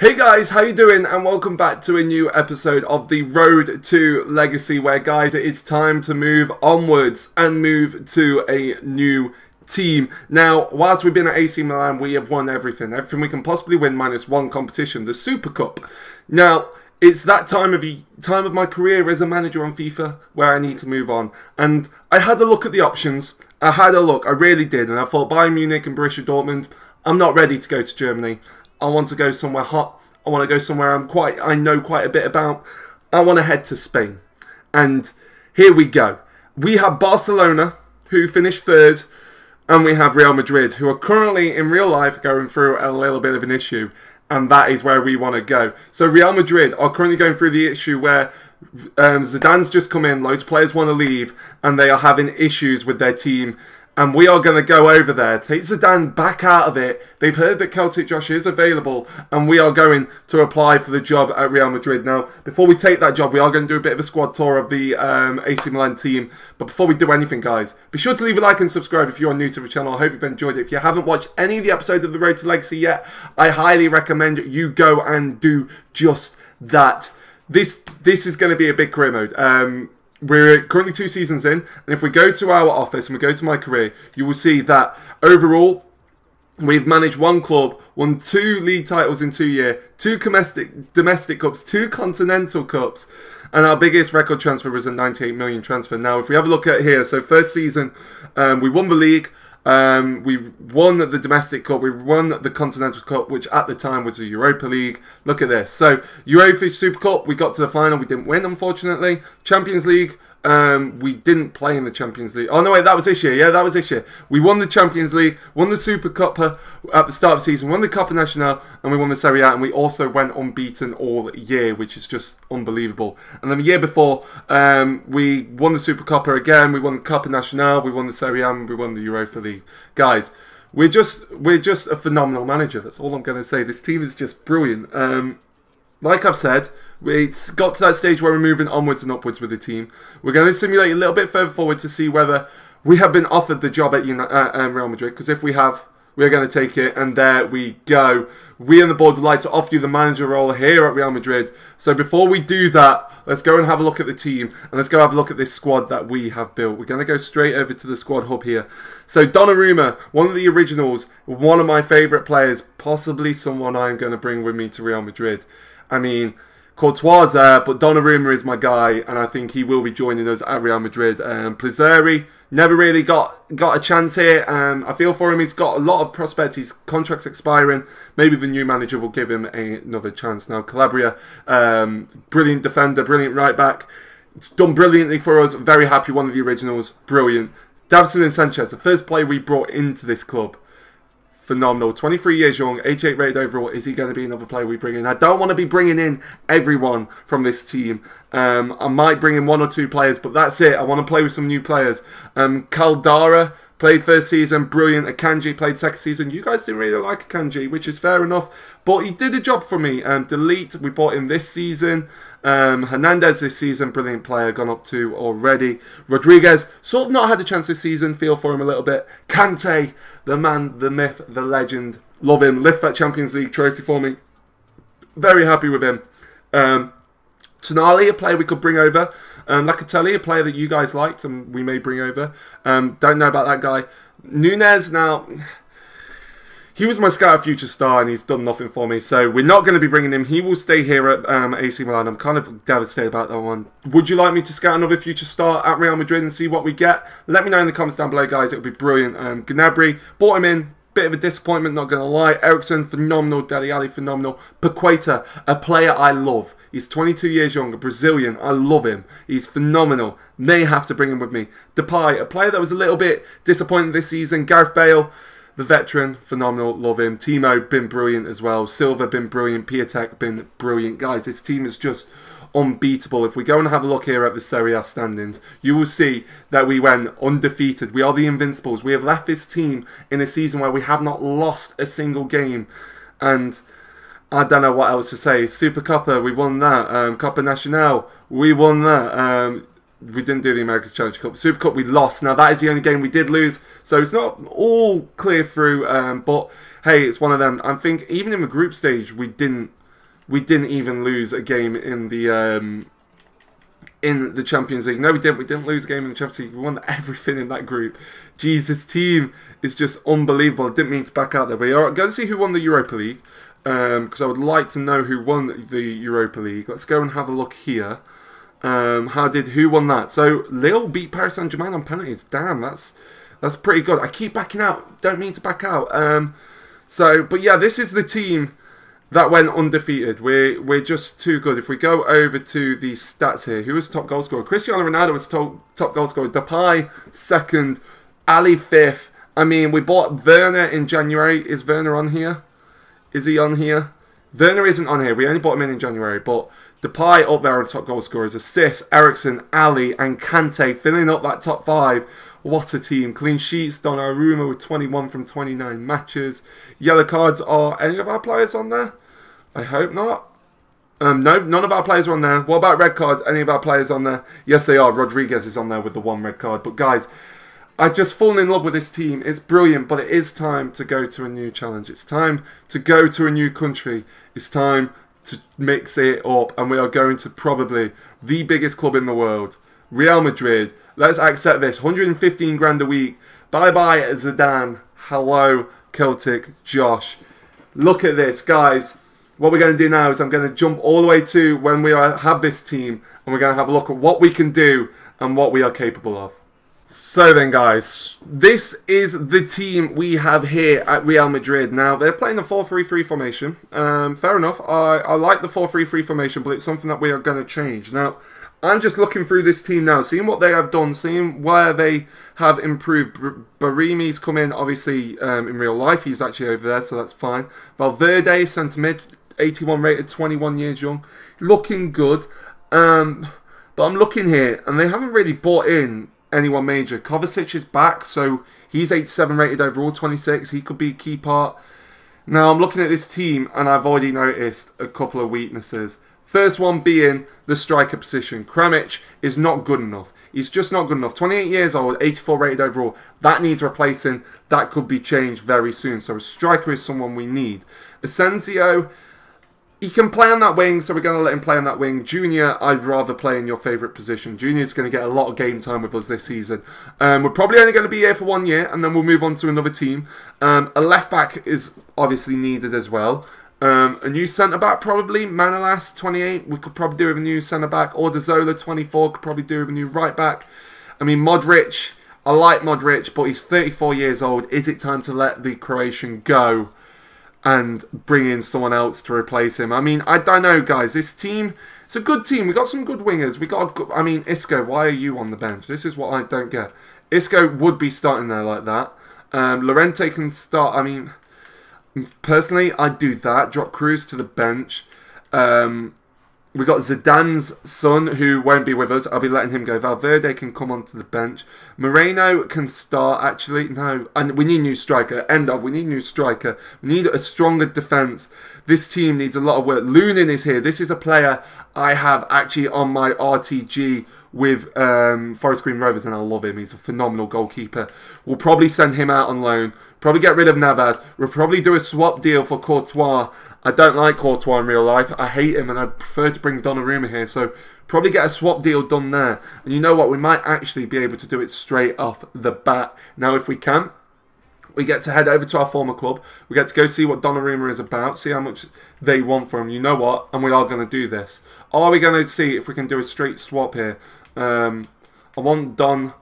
Hey guys, how you doing? And welcome back to a new episode of the Road to Legacy where guys, it is time to move onwards and move to a new team. Now, whilst we've been at AC Milan, we have won everything. Everything we can possibly win minus one competition, the Super Cup. Now, it's that time of time of my career as a manager on FIFA where I need to move on. And I had a look at the options. I had a look, I really did, and I thought Bayern Munich and Borussia Dortmund, I'm not ready to go to Germany. I want to go somewhere hot. I want to go somewhere I'm quite I know quite a bit about. I want to head to Spain. And here we go. We have Barcelona who finished third and we have Real Madrid who are currently in real life going through a little bit of an issue and that is where we want to go. So Real Madrid are currently going through the issue where um, Zidane's just come in, loads of players want to leave, and they are having issues with their team and we are going to go over there, take Zidane back out of it. They've heard that Keltic Josh is available, and we are going to apply for the job at Real Madrid. Now, before we take that job, we are going to do a bit of a squad tour of the um, AC Milan team. But before we do anything, guys, be sure to leave a like and subscribe if you are new to the channel. I hope you've enjoyed it. If you haven't watched any of the episodes of The Road to Legacy yet, I highly recommend you go and do just that. This this is going to be a big career mode. Um, we're currently two seasons in, and if we go to our office and we go to my career, you will see that overall we've managed one club, won two league titles in two years, two domestic domestic cups, two continental cups, and our biggest record transfer was a 98 million transfer. Now, if we have a look at here, so first season um, we won the league. Um, we won the domestic cup. We've won the Continental Cup, which at the time was the Europa League. Look at this. So UEFA Super Cup, we got to the final. We didn't win, unfortunately. Champions League, um, we didn't play in the Champions League. Oh no, wait, that was this year. Yeah, that was this year. We won the Champions League, won the Super Cup uh, at the start of the season, won the Coppa Nacional, and we won the Serie A. And we also went unbeaten all year, which is just unbelievable. And then the year before, um, we won the Super Coppa again. We won the Coppa Nacional, we won the Serie A, and we won the Europa League. Guys, we're just we're just a phenomenal manager. That's all I'm going to say. This team is just brilliant. Um, like I've said, it's got to that stage where we're moving onwards and upwards with the team. We're going to simulate a little bit further forward to see whether we have been offered the job at uh, um, Real Madrid. Because if we have, we're going to take it. And there we go. We on the board would like to offer you the manager role here at Real Madrid. So before we do that, let's go and have a look at the team. And let's go have a look at this squad that we have built. We're going to go straight over to the squad hub here. So Donnarumma, one of the originals, one of my favourite players. Possibly someone I'm going to bring with me to Real Madrid. I mean, Courtois there, but Donnarumma is my guy, and I think he will be joining us at Real Madrid. Um, Plizzari never really got got a chance here. Um, I feel for him. He's got a lot of prospects. His contract's expiring. Maybe the new manager will give him a, another chance. Now, Calabria, um, brilliant defender, brilliant right back. It's done brilliantly for us. Very happy. One of the originals. Brilliant. Davinson Sanchez, the first player we brought into this club phenomenal. 23 years young, 88 rated overall. Is he going to be another player we bring in? I don't want to be bringing in everyone from this team. Um, I might bring in one or two players, but that's it. I want to play with some new players. Um, Caldara played first season, brilliant. Akanji played second season. You guys didn't really like Akanji, which is fair enough. But he did a job for me. Um, De Ligt, we bought him this season. Um, Hernandez this season, brilliant player, gone up to already. Rodriguez, sort of not had a chance this season, feel for him a little bit. Kante, the man, the myth, the legend. Love him. Lift that Champions League trophy for me. Very happy with him. Um, Tonali, a player we could bring over. Um, Locatelli, a player that you guys liked and we may bring over. Um, don't know about that guy. Nunez, now he was my scout future star and he's done nothing for me. So we're not going to be bringing him. He will stay here at um, AC Milan. I'm kind of devastated about that one. Would you like me to scout another future star at Real Madrid and see what we get? Let me know in the comments down below, guys. It would be brilliant. Um, Gnabry, bought him in. Bit of a disappointment, not going to lie. Eriksen, phenomenal. Dele Alli, phenomenal. Paqueta, a player I love. He's 22 years young, Brazilian. I love him. He's phenomenal. May have to bring him with me. Depay, a player that was a little bit disappointed this season. Gareth Bale, the veteran, phenomenal, love him. Timo, been brilliant as well. Silva, been brilliant. Piatek, been brilliant. Guys, this team is just unbeatable. If we go and have a look here at the Serie A standings, you will see that we went undefeated. We are the Invincibles. We have left this team in a season where we have not lost a single game. And I don't know what else to say. Super Coppa, we won that. Um, Coppa Nacional, we won that. Um, we didn't do the American Challenge Cup. Super Cup we lost. Now that is the only game we did lose, so it's not all clear through. Um, but hey, it's one of them. I think even in the group stage we didn't we didn't even lose a game in the um, in the Champions League. No, we didn't. We didn't lose a game in the Champions League. We won everything in that group. Jesus, team is just unbelievable. I didn't mean to back out there, but yeah, go and see who won the Europa League because um, I would like to know who won the Europa League. Let's go and have a look here. Um, how did who won that? So Lille beat Paris Saint Germain on penalties. Damn, that's that's pretty good. I keep backing out. Don't mean to back out. Um, so, but yeah, this is the team that went undefeated. We're we're just too good. If we go over to the stats here, who was top goal scorer? Cristiano Ronaldo was top top goal scorer. Depay second. Alli fifth. I mean, we bought Werner in January. Is Werner on here? Is he on here? Werner isn't on here. We only bought him in in January, but Depay up there on top goal scorers. Assists, Eriksen, Alli, and Kante filling up that top five. What a team. Clean sheets, Donnarumma with 21 from 29 matches. Yellow cards are any of our players on there? I hope not. Um, no, none of our players are on there. What about red cards? Any of our players on there? Yes, they are. Rodriguez is on there with the one red card. But guys, I just fallen in love with this team. It's brilliant, but it is time to go to a new challenge. It's time to go to a new country. It's time to mix it up, and we are going to probably the biggest club in the world, Real Madrid. Let's accept this 115 grand a week. Bye bye, Zidane. Hello, Keltic Josh. Look at this, guys. What we're going to do now is I'm going to jump all the way to when we are, have this team, and we're going to have a look at what we can do and what we are capable of. So then guys, this is the team we have here at Real Madrid. Now, they're playing the 4-3-3 formation. Um, fair enough, I, I like the 4-3-3 formation, but it's something that we are going to change. Now, I'm just looking through this team now, seeing what they have done, seeing where they have improved. Brahimi's come in, obviously, um, in real life. He's actually over there, so that's fine. Valverde, centre mid, 81 rated, 21 years young. Looking good. Um, but I'm looking here, and they haven't really bought in anyone major. Kovacic is back, so he's 87 rated overall, 26. He could be a key part. Now, I'm looking at this team, and I've already noticed a couple of weaknesses. First one being the striker position. Kramich is not good enough. He's just not good enough. 28 years old, 84 rated overall. That needs replacing. That could be changed very soon. So a striker is someone we need. Asensio he can play on that wing, so we're going to let him play on that wing. Junior, I'd rather play in your favourite position. Junior's going to get a lot of game time with us this season. Um, we're probably only going to be here for one year, and then we'll move on to another team. Um, a left back is obviously needed as well. Um, a new centre back probably. Manolas, 28. We could probably do with a new centre back. Odriozola, 24. Could probably do with a new right back. I mean, Modric. I like Modric, but he's 34 years old. Is it time to let the Croatian go? And bring in someone else to replace him. I mean, I don't know, guys. This team, it's a good team. We got some good wingers. We got, good, I mean, Isco. Why are you on the bench? This is what I don't get. Isco would be starting there like that. Um, Llorente can start. I mean, personally, I'd do that. Drop Kroos to the bench. Um, we got Zidane's son, who won't be with us. I'll be letting him go. Valverde can come onto the bench. Moreno can start, actually. No, and we need new striker. End of. We need new striker. We need a stronger defence. This team needs a lot of work. Lunin is here. This is a player I have actually on my RTG with um, Forest Green Rovers, and I love him. He's a phenomenal goalkeeper. We'll probably send him out on loan. Probably get rid of Navas. We'll probably do a swap deal for Courtois I don't like Courtois in real life. I hate him and I'd prefer to bring Donnarumma here. So probably get a swap deal done there. And you know what? We might actually be able to do it straight off the bat. Now if we can, we get to head over to our former club. We get to go see what Donnarumma is about, see how much they want from him. You know what? And we are going to do this. Are we going to see if we can do a straight swap here? Um, I want Don,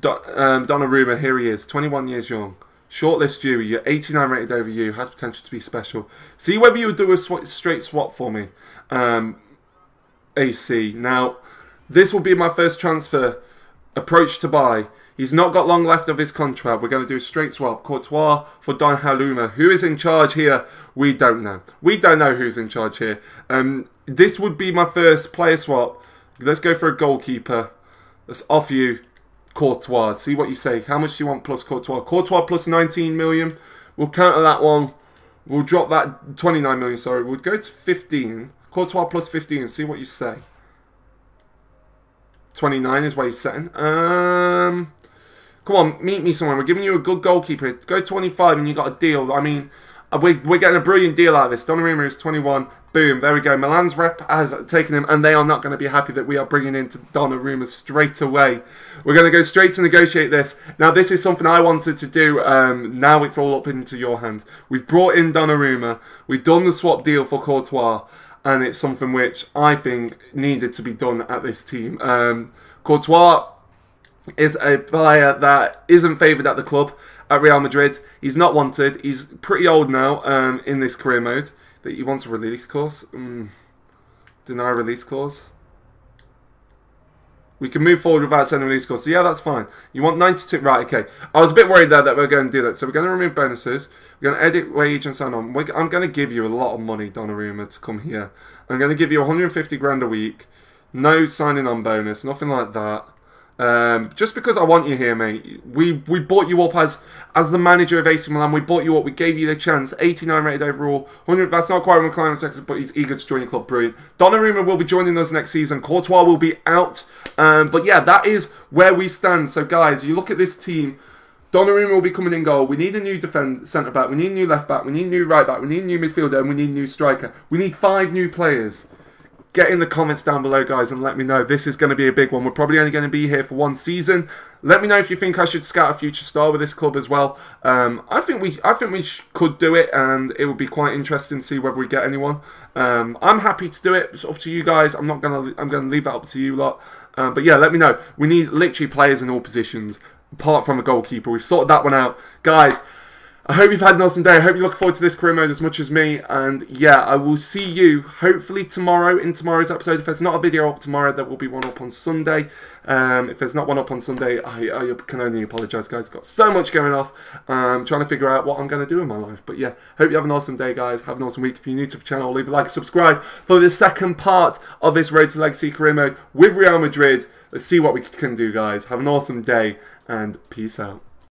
Don um, Donnarumma. Here he is, 21 years young. Shortlist you. You're 89 rated over you. Has potential to be special. See whether you would do a sw straight swap for me. Um, AC. Now, this will be my first transfer approach to buy. He's not got long left of his contract. We're going to do a straight swap. Courtois for Donnarumma. Who is in charge here? We don't know. We don't know who's in charge here. Um, this would be my first player swap. Let's go for a goalkeeper. Let's offer you Courtois. See what you say. How much do you want plus Courtois? Courtois plus 19 million. We'll counter that one. We'll drop that 29 million, sorry. We'll go to 15. Courtois plus 15. See what you say. 29 is where you're setting. Um, come on, meet me somewhere. We're giving you a good goalkeeper. Go 25 and you got a deal. I mean, we, we're getting a brilliant deal out of this. Donnarumma is 21. Boom, there we go. Milan's rep has taken him, and they are not going to be happy that we are bringing in Donnarumma straight away. We're going to go straight to negotiate this. Now, this is something I wanted to do. Um, now it's all up into your hands. We've brought in Donnarumma. We've done the swap deal for Courtois, and it's something which I think needed to be done at this team. Um, Courtois is a player that isn't favoured at the club at Real Madrid. He's not wanted. He's pretty old now um, in this career mode. That he wants a release clause. Mm. Deny release clause. We can move forward without sending release clause. So yeah, that's fine. You want 92... Right, okay. I was a bit worried there that we're going to do that. So we're going to remove bonuses. We're going to edit wage and sign on. We're, I'm going to give you a lot of money, Donnarumma, to come here. I'm going to give you 150 grand a week. No signing on bonus. Nothing like that. Um, just because I want you here, mate. We we bought you up as as the manager of AC Milan. We bought you up. We gave you the chance. 89 rated overall. 100. That's not quite McLaren second, but he's eager to join the club. Brilliant. Donnarumma will be joining us next season. Courtois will be out. Um, but yeah, that is where we stand. So guys, you look at this team. Donnarumma will be coming in goal. We need a new defend centre back. We need a new left back. We need a new right back. We need a new midfielder, and we need a new striker. We need five new players get in the comments down below, guys, and let me know. This is going to be a big one. We're probably only going to be here for one season. Let me know if you think I should scout a future star with this club as well. Um, I think we, I think we could do it, and it would be quite interesting to see whether we get anyone. Um, I'm happy to do it. It's up to you guys. I'm not gonna, I'm gonna leave that up to you lot. Um, but yeah, let me know. We need literally players in all positions, apart from a goalkeeper. We've sorted that one out, guys. I hope you've had an awesome day. I hope you look forward to this career mode as much as me. And yeah, I will see you hopefully tomorrow in tomorrow's episode. If there's not a video up tomorrow, there will be one up on Sunday. Um, if there's not one up on Sunday, I, I can only apologise, guys. Got so much going off. Um, trying to figure out what I'm going to do in my life. But yeah, hope you have an awesome day, guys. Have an awesome week. If you're new to the channel, leave a like, subscribe for the second part of this Road to Legacy career mode with Real Madrid. Let's see what we can do, guys. Have an awesome day and peace out.